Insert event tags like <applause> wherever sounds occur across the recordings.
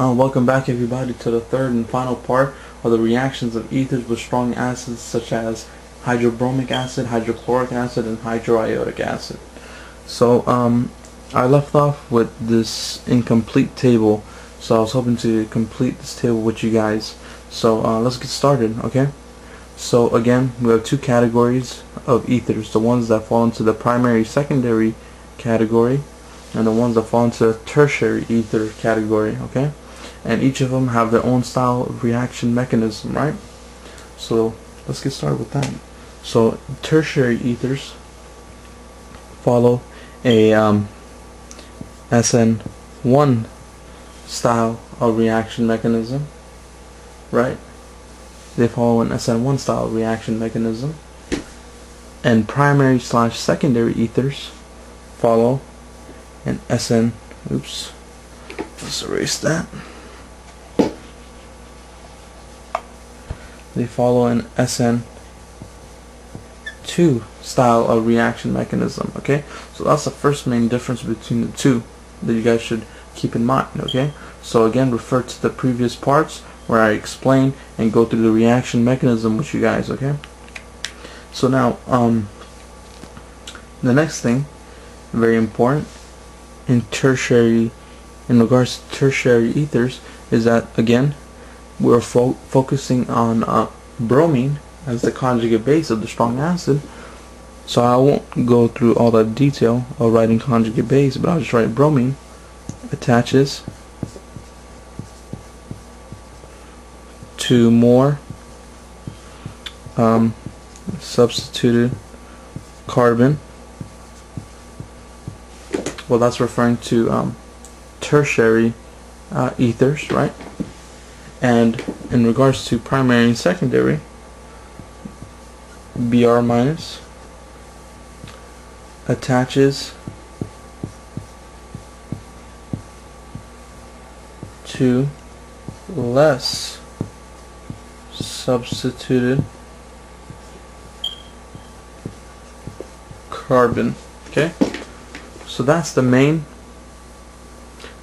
Uh, welcome back everybody to the third and final part of the reactions of ethers with strong acids such as hydrobromic acid, hydrochloric acid, and hydroiodic acid. So um, I left off with this incomplete table so I was hoping to complete this table with you guys. So uh, let's get started, okay? So again, we have two categories of ethers, the ones that fall into the primary secondary category and the ones that fall into the tertiary ether category, okay? And each of them have their own style of reaction mechanism, right? So let's get started with that. So tertiary ethers follow a um, SN1 style of reaction mechanism, right? They follow an SN1 style reaction mechanism. And primary slash secondary ethers follow an SN, oops, let's erase that. They follow an SN2 style of reaction mechanism, okay? So that's the first main difference between the two that you guys should keep in mind, okay? So again, refer to the previous parts where I explain and go through the reaction mechanism with you guys, okay? So now, um, the next thing, very important, in tertiary, in regards to tertiary ethers, is that again, we're fo focusing on uh, bromine as the conjugate base of the strong acid. So I won't go through all the detail of writing conjugate base, but I'll just write bromine attaches to more um, substituted carbon well that's referring to um, tertiary uh, ethers right and in regards to primary and secondary Br minus attaches to less substituted carbon okay? So that's the main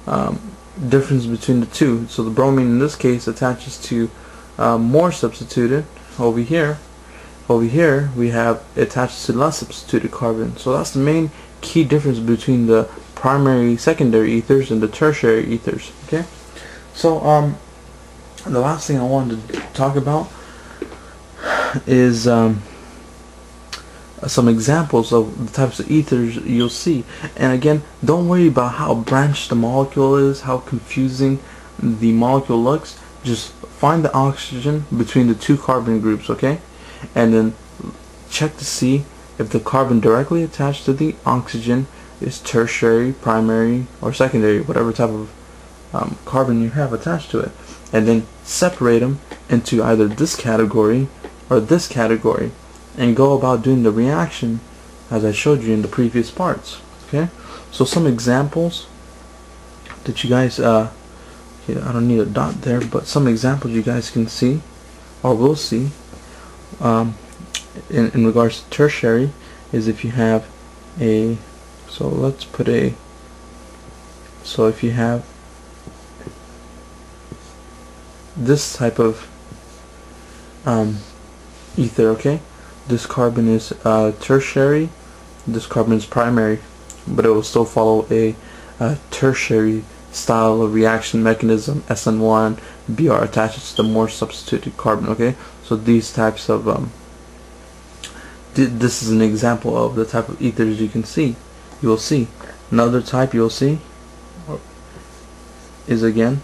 um, difference between the two. So the bromine in this case attaches to uh, more substituted. Over here over here we have attached to less substituted carbon. So that's the main key difference between the primary secondary ethers and the tertiary ethers okay? So, um, the last thing I wanted to talk about is um, some examples of the types of ethers you'll see. And again, don't worry about how branched the molecule is, how confusing the molecule looks. Just find the oxygen between the two carbon groups, okay? And then check to see if the carbon directly attached to the oxygen is tertiary, primary, or secondary, whatever type of um, carbon you have attached to it and then separate them into either this category or this category and go about doing the reaction as I showed you in the previous parts okay? So some examples that you guys uh I don't need a dot there but some examples you guys can see or will see um, in, in regards to tertiary is if you have a so let's put a so if you have this type of um, ether okay this carbon is uh, tertiary this carbon is primary but it will still follow a, a tertiary style of reaction mechanism SN1 Br attaches to the more substituted carbon okay? So these types of um, th this is an example of the type of ethers you can see you will see. Another type you'll see is again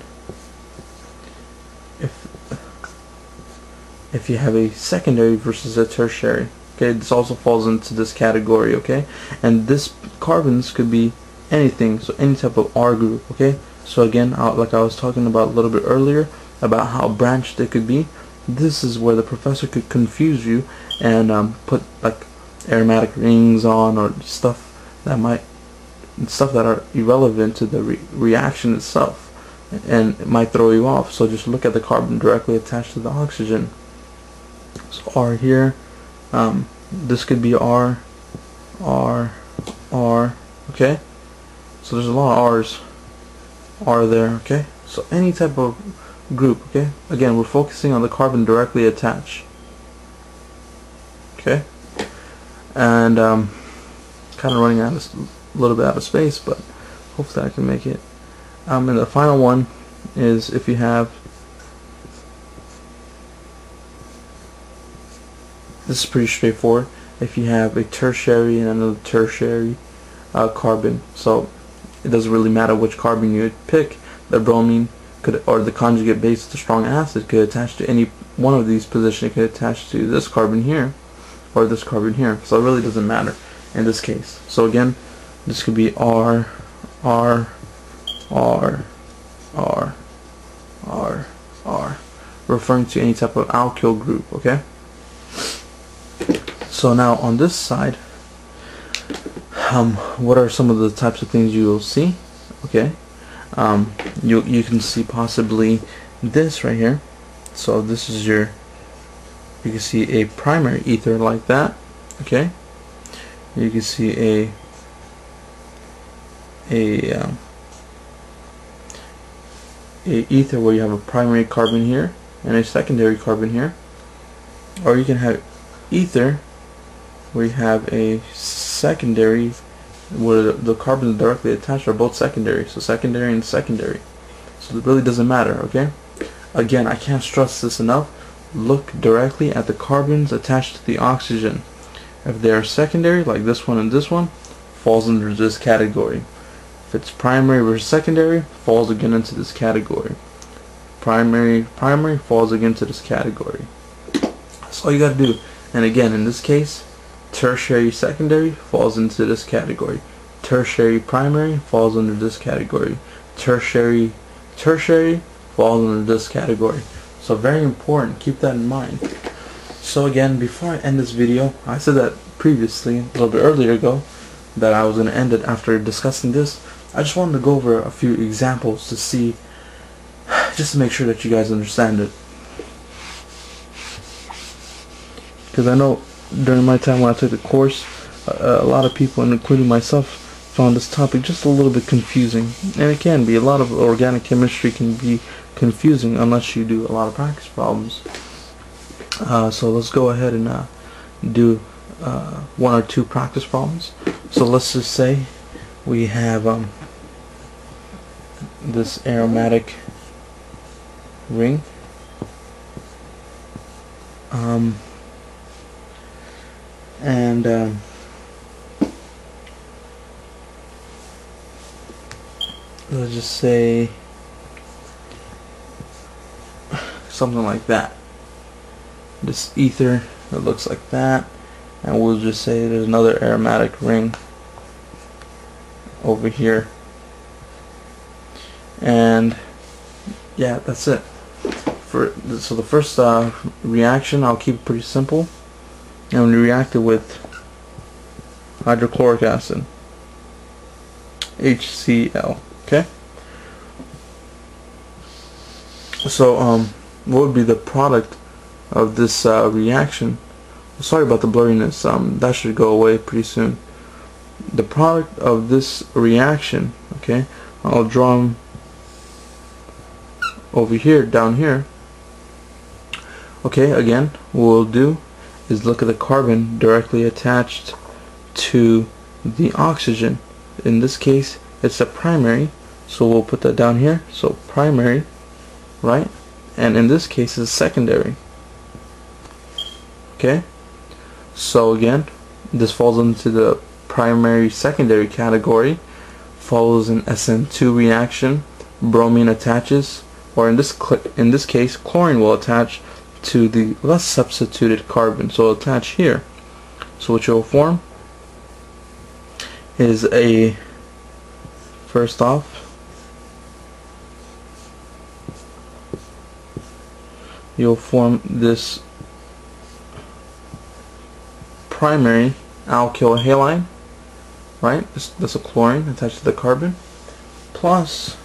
if you have a secondary versus a tertiary. Okay, this also falls into this category, okay? And this carbons could be anything, so any type of R group, okay? So again, like I was talking about a little bit earlier, about how branched it could be, this is where the professor could confuse you and um, put like aromatic rings on or stuff that might stuff that are irrelevant to the re reaction itself and it might throw you off so just look at the carbon directly attached to the oxygen so R here um, this could be R R R okay so there's a lot of R's R there okay So any type of group, okay? Again, we're focusing on the carbon directly attached. Okay? And um, kind of running out of a little bit out of space, but hopefully I can make it. Um, and the final one is if you have this is pretty straightforward. If you have a tertiary and another tertiary uh, carbon so it doesn't really matter which carbon you pick the bromine could or the conjugate base of the strong acid could attach to any one of these positions. It could attach to this carbon here or this carbon here. So it really doesn't matter in this case. So again this could be R R R R R R referring to any type of alkyl group okay so now on this side um, what are some of the types of things you will see? Okay um, you you can see possibly this right here. So this is your you can see a primary ether like that okay? You can see a a um, a ether where you have a primary carbon here and a secondary carbon here. Or you can have ether you have a secondary where the, carbons directly attached are both secondary so secondary and secondary so it really doesn't matter okay again I can't stress this enough look directly at the carbons attached to the oxygen if they are secondary like this one and this one falls under this category if it's primary versus secondary, falls again into this category. Primary, primary falls again to this category. That's all you gotta do. And again, in this case, tertiary, secondary falls into this category. Tertiary, primary falls under this category. Tertiary, tertiary falls under this category. So very important. Keep that in mind. So again, before I end this video, I said that previously, a little bit earlier ago, that I was going to end it after discussing this. I just wanted to go over a few examples to see, <sighs> just to make sure that you guys understand it. Because I know during my time when I took the course, uh, a lot of people, including myself, found this topic just a little bit confusing. And it can be. A lot of organic chemistry can be confusing unless you do a lot of practice problems. Uh, so let's go ahead and uh, do uh, one or two practice problems. So let's just say we have um, this aromatic ring. Um, and um, let's just say something like that. This ether that looks like that, and we'll just say there's another aromatic ring over here. And yeah that's it. For so the first uh, reaction I'll keep pretty simple and we react it with hydrochloric acid. HCl okay? So um what would be the product of this uh, reaction? Sorry about the blurriness um that should go away pretty soon. The product of this reaction okay I'll draw them over here down here. Okay again we'll do is look at the carbon directly attached to the oxygen. In this case it's a primary so we'll put that down here. So primary right? And in this case it's secondary. Okay? So again this falls into the primary secondary category follows an SN2 reaction. Bromine attaches or in this in this case chlorine will attach to the less substituted carbon so attach here so what you'll form is a first off you'll form this primary alkyl halide right? This, this a chlorine attached to the carbon. Plus,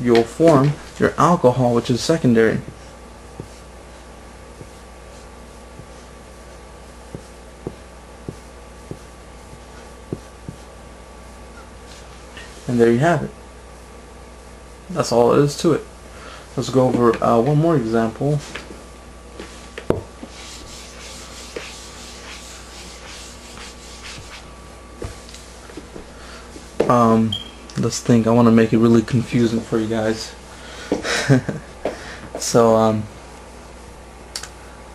you'll form your alcohol, which is secondary. There you have it. That's all it is to it. Let's go over uh, one more example. Um, let's think. I want to make it really confusing for you guys. <laughs> so, um,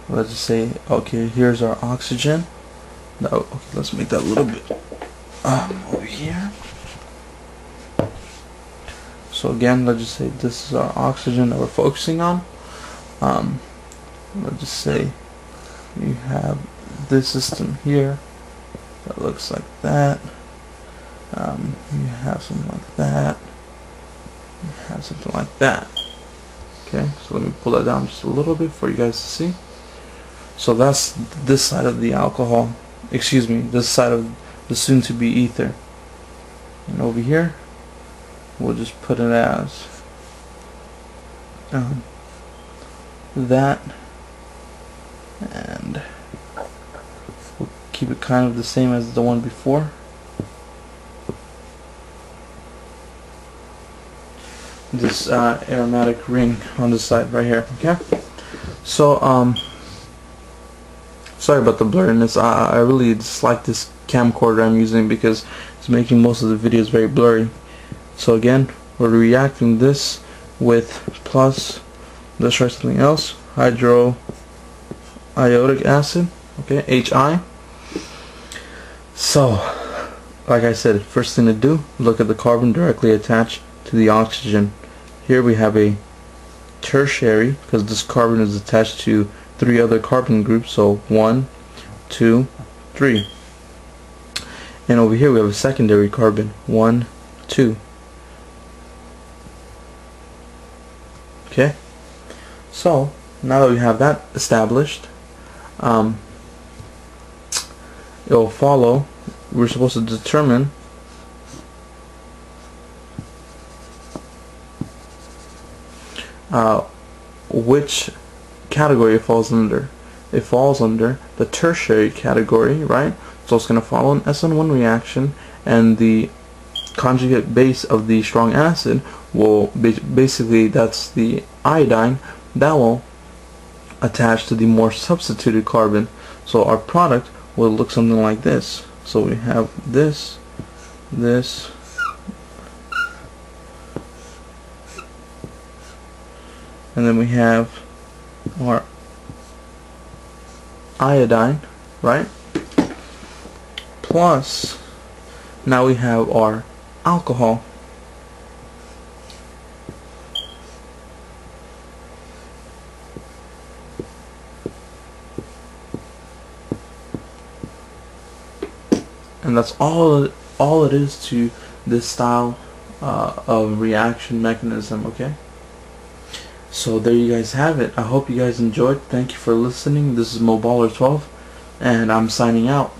let's just say, okay, here's our oxygen. No, okay, let's make that a little bit um, over here. So again, let's just say this is our oxygen that we're focusing on. Um, let's just say you have this system here that looks like that. Um, you have something like that. You have something like that. Okay, so let me pull that down just a little bit for you guys to see. So that's this side of the alcohol, excuse me, this side of the soon-to-be ether. And over here, we'll just put it as um, that and we'll keep it kind of the same as the one before. This uh, aromatic ring on the side right here okay? So um sorry about the blurriness. I, I really dislike this camcorder I'm using because it's making most of the videos very blurry so again, we're reacting this with plus, let's try something else, hydroiodic acid, okay, HI. So, like I said, first thing to do, look at the carbon directly attached to the oxygen. Here we have a tertiary, because this carbon is attached to three other carbon groups, so one, two, three. And over here we have a secondary carbon, one, two. Okay, so now that we have that established, um, it will follow. We're supposed to determine uh, which category it falls under. It falls under the tertiary category, right? So it's going to follow an SN1 reaction, and the conjugate base of the strong acid will basically that's the iodine that will attach to the more substituted carbon. So our product will look something like this. So we have this this and then we have our iodine right? Plus now we have our alcohol. And that's all all it is to this style uh, of reaction mechanism, okay? So there you guys have it. I hope you guys enjoyed. Thank you for listening. This is Moballer 12 and I'm signing out.